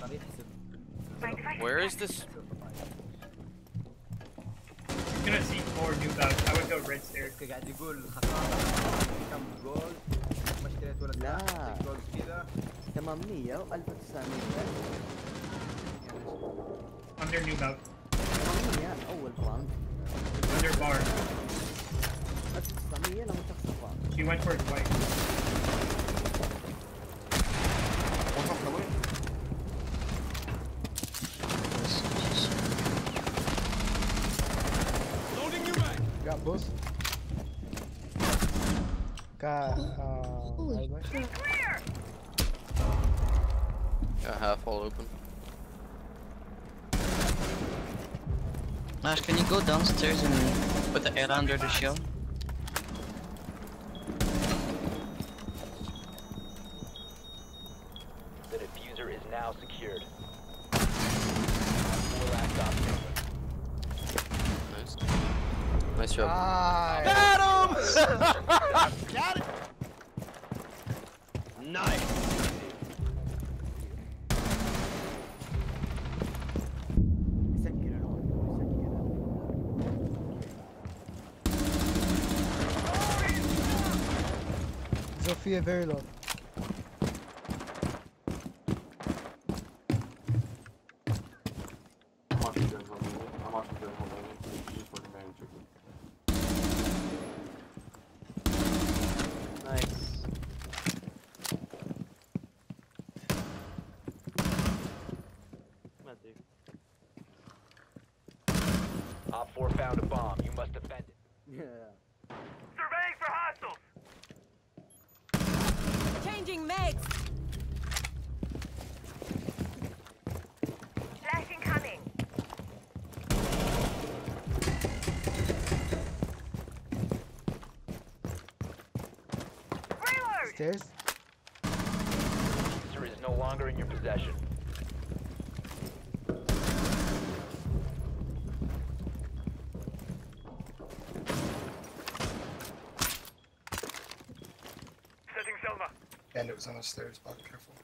طريق حسب Where is this? He's gonna see four new bugs. I would go red stairs. اوكي قاعد يقول خساره كم جول ما اشتريت ولا لا. سلاح جولز كذا 800 و 1900 Under new bug. 800 اول راوند Under bar. 1900 لما تخسر راوند He went towards white. One Got both. Got uh, Alba. Got half all open. Ash, can you go downstairs and put the air under the shield? The defuser is now secured. matchup. Nice. Got him! Got it! Nice! Sophia very low. I'm actually doing something. I'm actually doing something. Just. Op 4 found a bomb. You must defend it. Yeah. Surveying for hostiles! Changing mags! Flash incoming! Reload! Stairs? Sir is no longer in your possession. And it was on the stairs, but careful.